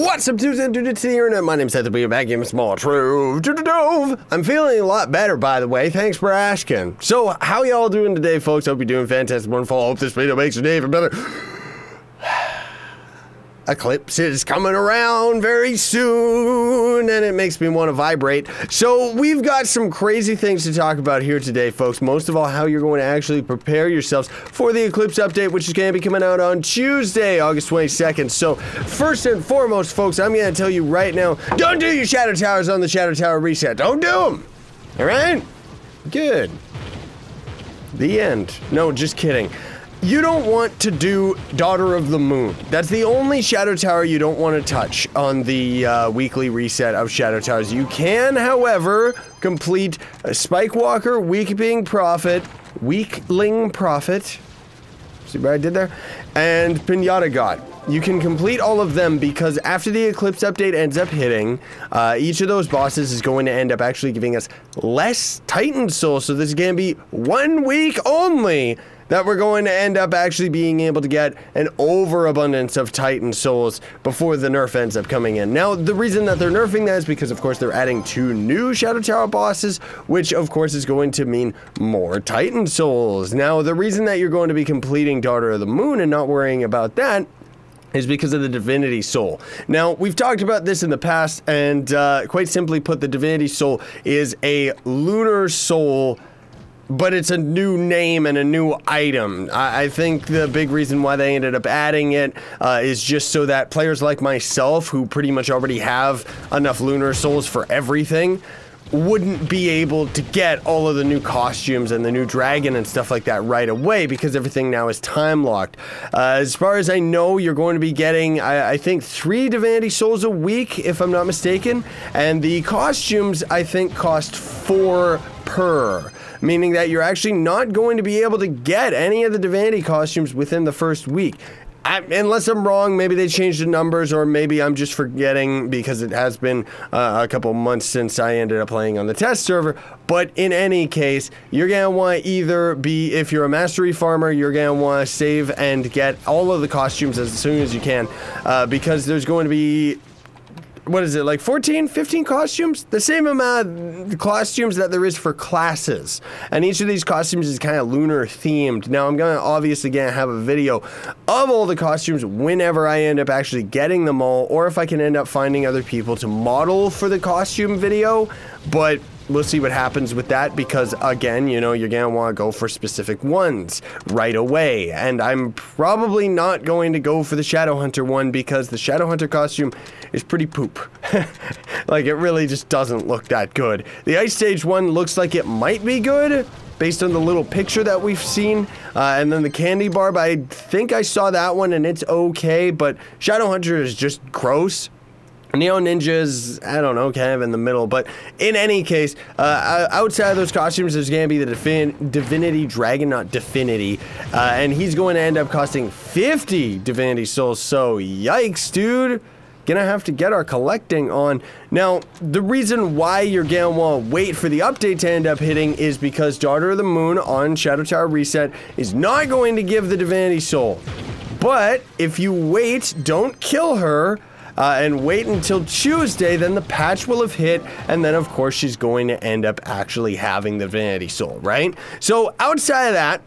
What's up, dudes and dudes to the internet? My name's Seth, we are back in Small Trove. I'm feeling a lot better, by the way. Thanks for asking. So, how y'all doing today, folks? Hope you're doing fantastic, wonderful. Hope this video makes your day even better. Eclipse is coming around very soon, and it makes me want to vibrate. So, we've got some crazy things to talk about here today, folks. Most of all, how you're going to actually prepare yourselves for the Eclipse update, which is going to be coming out on Tuesday, August 22nd. So, first and foremost, folks, I'm going to tell you right now don't do your Shadow Towers on the Shadow Tower reset. Don't do them. All right? Good. The end. No, just kidding. You don't want to do Daughter of the Moon. That's the only Shadow Tower you don't want to touch on the uh, weekly reset of Shadow Towers. You can, however, complete Spike Walker, Weakling Prophet, Weakling Prophet. See what I did there? And Pinata God. You can complete all of them because after the Eclipse update ends up hitting, uh, each of those bosses is going to end up actually giving us less Titan Soul. So this is going to be one week only that we're going to end up actually being able to get an overabundance of Titan Souls before the nerf ends up coming in. Now, the reason that they're nerfing that is because, of course, they're adding two new Shadow Tower bosses, which, of course, is going to mean more Titan Souls. Now, the reason that you're going to be completing Daughter of the Moon and not worrying about that is because of the Divinity Soul. Now, we've talked about this in the past, and uh, quite simply put, the Divinity Soul is a lunar soul but it's a new name and a new item. I, I, think the big reason why they ended up adding it uh, is just so that players like myself, who pretty much already have enough lunar souls for everything, wouldn't be able to get all of the new costumes and the new dragon and stuff like that right away because everything now is time locked. Uh, as far as I know, you're going to be getting, I, I, think, three Divinity Souls a week, if I'm not mistaken, and the costumes, I think, cost four per meaning that you're actually not going to be able to get any of the Divinity costumes within the first week. I, unless I'm wrong, maybe they changed the numbers, or maybe I'm just forgetting because it has been uh, a couple months since I ended up playing on the test server. But in any case, you're gonna want to either be, if you're a mastery farmer, you're gonna want to save and get all of the costumes as soon as you can, uh, because there's going to be what is it like 14 15 costumes? The same amount of costumes that there is for classes. And each of these costumes is kind of lunar themed. Now i'm gonna obviously gonna have a video of all the costumes whenever i end up actually getting them all or if i can end up finding other people to model for the costume video. But we'll see what happens with that because again, you know, you're gonna want to go for specific ones right away. And I'm probably not going to go for the Shadow Hunter one because the Shadow Hunter costume is pretty poop. like it really just doesn't look that good. The Ice Sage one looks like it might be good based on the little picture that we've seen. Uh, and then the candy barb, I think I saw that one and it's okay, but Shadow Hunter is just gross. Neon Ninjas, I don't know, kind of in the middle. But in any case, uh, outside of those costumes, there's going to be the Divin Divinity Dragon, not Divinity. Uh, and he's going to end up costing 50 Divinity Souls. So, yikes, dude. Gonna have to get our collecting on. Now, the reason why you're want to wait for the update to end up hitting is because Daughter of the Moon on Shadow Tower Reset is not going to give the Divinity Soul. But if you wait, don't kill her uh, and wait until Tuesday, then the patch will have hit, and then of course she's going to end up actually having the Divinity Soul, right? So outside of that,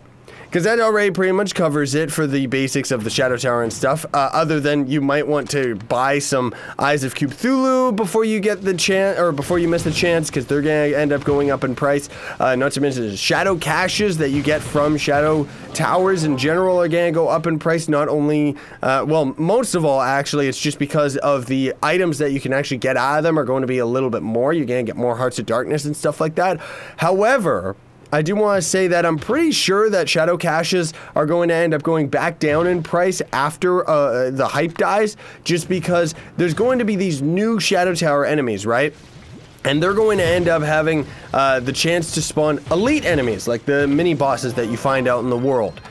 because that already pretty much covers it for the basics of the Shadow Tower and stuff, uh, other than you might want to buy some Eyes of Cthulhu before you get the chance, or before you miss the chance, because they're going to end up going up in price. Uh, not to mention the Shadow Caches that you get from Shadow Towers in general are going to go up in price, not only, uh, well, most of all, actually, it's just because of the items that you can actually get out of them are going to be a little bit more. You're going to get more Hearts of Darkness and stuff like that. However, I do want to say that I'm pretty sure that Shadow Caches are going to end up going back down in price after uh, the hype dies, just because there's going to be these new Shadow Tower enemies, right? And they're going to end up having uh, the chance to spawn elite enemies, like the mini bosses that you find out in the world.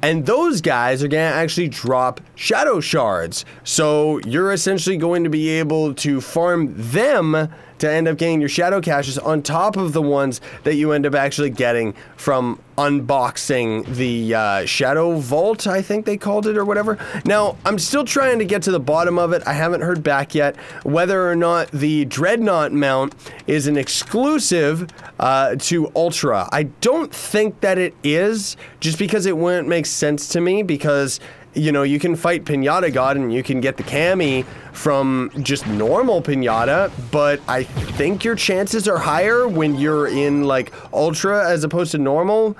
And those guys are going to actually drop shadow shards. So you're essentially going to be able to farm them to end up getting your shadow caches on top of the ones that you end up actually getting from unboxing the uh, Shadow Vault, I think they called it or whatever. Now, I'm still trying to get to the bottom of it. I haven't heard back yet whether or not the Dreadnought mount is an exclusive uh, to Ultra. I don't think that it is, just because it wouldn't make sense to me because you know, you can fight Pinata God and you can get the Cami from just normal Pinata, but I think your chances are higher when you're in like Ultra as opposed to normal.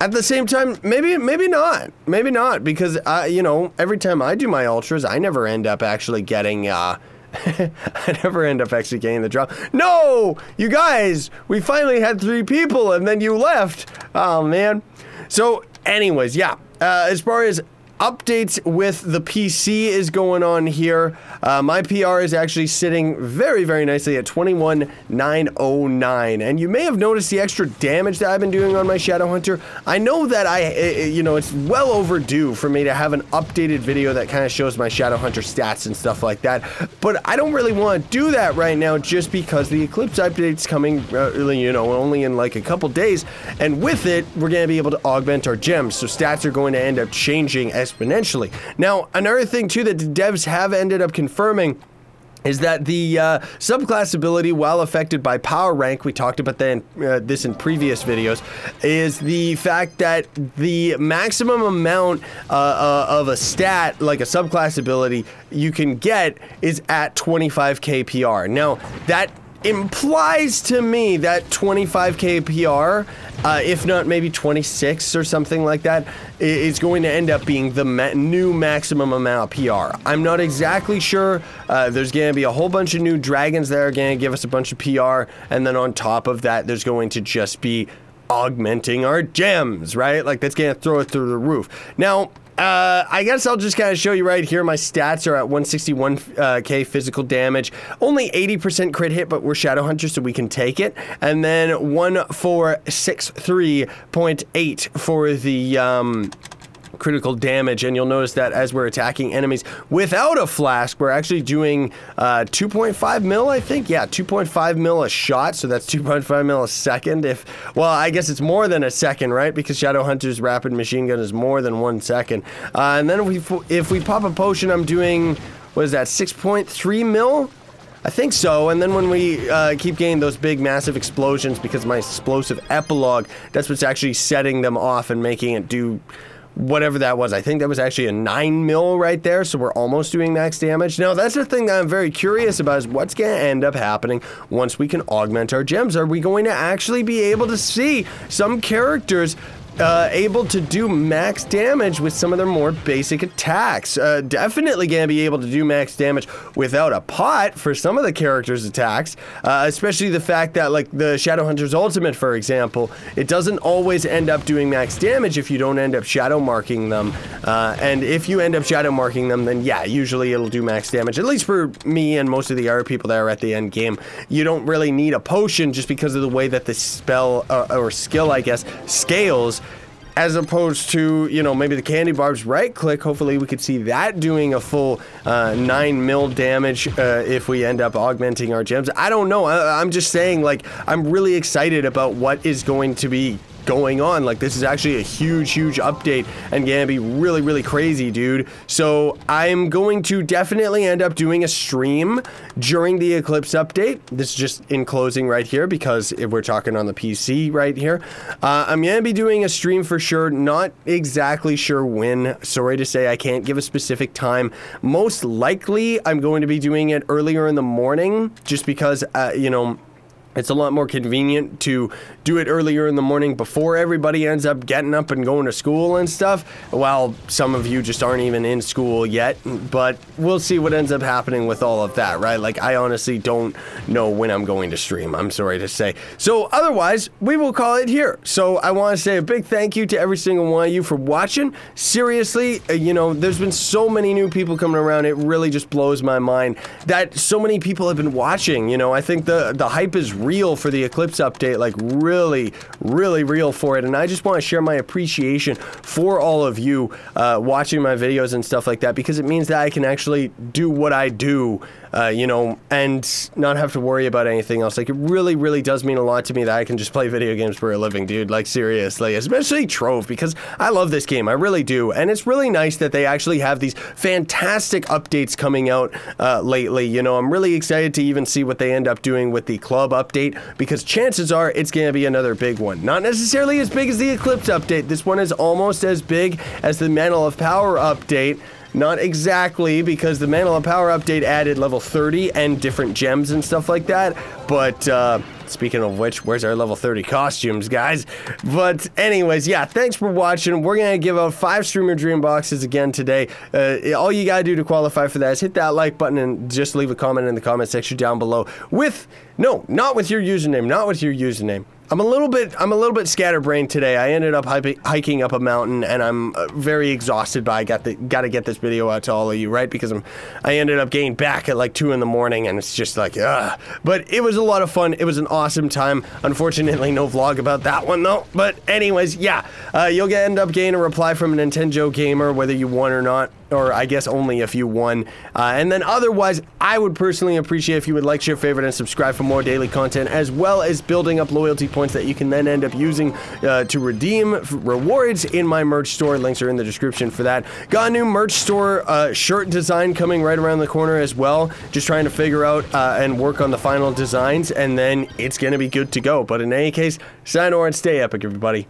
At the same time, maybe maybe not. Maybe not because I, you know, every time I do my ultras, I never end up actually getting uh I never end up actually getting the drop. No! You guys, we finally had three people and then you left. Oh man. So anyways, yeah. Uh, as far as updates with the PC is going on here. Uh, my PR is actually sitting very, very nicely at 21,909. And you may have noticed the extra damage that I've been doing on my Shadow Hunter. I know that I, you know, it's well overdue for me to have an updated video that kind of shows my Shadow Hunter stats and stuff like that. But I don't really want to do that right now just because the Eclipse update's coming, uh, you know, only in like a couple days. And with it, we're going to be able to augment our gems. So stats are going to end up changing as exponentially. Now, another thing too that the devs have ended up confirming is that the uh, subclass ability, while affected by power rank, we talked about that in, uh, this in previous videos, is the fact that the maximum amount uh, uh of a stat, like a subclass ability, you can get is at 25 kpr. Now, that implies to me that 25k PR, uh, if not maybe 26 or something like that, is going to end up being the ma new maximum amount of PR. I'm not exactly sure. Uh, there's going to be a whole bunch of new dragons that are going to give us a bunch of PR, and then on top of that, there's going to just be augmenting our gems, right? Like that's going to throw it through the roof. Now, uh, I guess I'll just kind of show you right here. My stats are at 161k uh, physical damage. Only 80% crit hit, but we're Shadow Hunters, so we can take it. And then 1463.8 for the um, critical damage, and you'll notice that as we're attacking enemies without a flask, we're actually doing uh, 2.5 mil, I think. Yeah, 2.5 mil a shot, so that's 2.5 mil a second. If well, I guess it's more than a second, right? Because Shadow Hunter's rapid machine gun is more than one second. Uh, and then if we if we pop a potion, I'm doing what is that? 6.3 mil. I think so, and then when we uh, keep getting those big massive explosions because my explosive epilogue, that's what's actually setting them off and making it do whatever that was. I think that was actually a 9 mil right there, so we're almost doing max damage. Now, that's the thing that I'm very curious about is what's going to end up happening once we can augment our gems. Are we going to actually be able to see some characters uh, able to do max damage with some of their more basic attacks. Uh, definitely going to be able to do max damage without a pot for some of the characters' attacks, uh, especially the fact that, like, the Shadowhunter's ultimate, for example, it doesn't always end up doing max damage if you don't end up shadow marking them. Uh, and if you end up shadow marking them, then yeah, usually it'll do max damage. At least for me and most of the other people that are at the end game, you don't really need a potion just because of the way that the spell uh, or skill, I guess, scales as opposed to, you know, maybe the candy barbs right click. Hopefully we could see that doing a full uh, 9 mil damage uh, if we end up augmenting our gems. I don't know. I, I'm just saying, like, I'm really excited about what is going to be going on. Like, this is actually a huge, huge update and gonna be really, really crazy, dude. So I'm going to definitely end up doing a stream during the Eclipse update. This is just in closing right here because if we're talking on the PC right here. Uh, I'm gonna be doing a stream for sure. Not exactly sure when. Sorry to say I can't give a specific time. Most likely I'm going to be doing it earlier in the morning just because, uh, you know, it's a lot more convenient to do it earlier in the morning before everybody ends up getting up and going to school and stuff. While some of you just aren't even in school yet, but we'll see what ends up happening with all of that, right? Like, I honestly don't know when I'm going to stream. I'm sorry to say. So, otherwise, we will call it here. So, I want to say a big thank you to every single one of you for watching. Seriously, uh, you know, there's been so many new people coming around. It really just blows my mind that so many people have been watching. You know, I think the the hype is real for the Eclipse update, like really, really real for it. And I just want to share my appreciation for all of you uh, watching my videos and stuff like that because it means that I can actually do what I do uh, you know, and not have to worry about anything else. Like, it really, really does mean a lot to me that I can just play video games for a living, dude. Like, seriously, especially Trove, because I love this game. I really do. And it's really nice that they actually have these fantastic updates coming out uh, lately. You know, I'm really excited to even see what they end up doing with the club update because chances are it's going to be another big one. Not necessarily as big as the Eclipse update. This one is almost as big as the Mantle of Power update. Not exactly, because the of Power update added level 30 and different gems and stuff like that. But, uh, Speaking of which, where's our level 30 costumes, guys? But anyways, yeah, thanks for watching. We're going to give out five Streamer Dream Boxes again today. Uh, all you got to do to qualify for that is hit that like button and just leave a comment in the comment section down below with, no, not with your username, not with your username. I'm a little bit I'm a little bit scatterbrained today. I ended up hiking up a mountain and I'm uh, very exhausted. But I got the got to get this video out to all of you, right? Because I'm I ended up getting back at like two in the morning and it's just like ugh. But it was a lot of fun. It was an awesome time. Unfortunately, no vlog about that one though. But anyways, yeah, uh, you'll get, end up getting a reply from a Nintendo gamer whether you won or not or I guess only if you won. Uh, and then otherwise, I would personally appreciate if you would like, share, favorite, and subscribe for more daily content, as well as building up loyalty points that you can then end up using uh, to redeem rewards in my merch store. Links are in the description for that. Got a new merch store uh, shirt design coming right around the corner as well. Just trying to figure out uh, and work on the final designs, and then it's going to be good to go. But in any case, sign or and stay epic, everybody.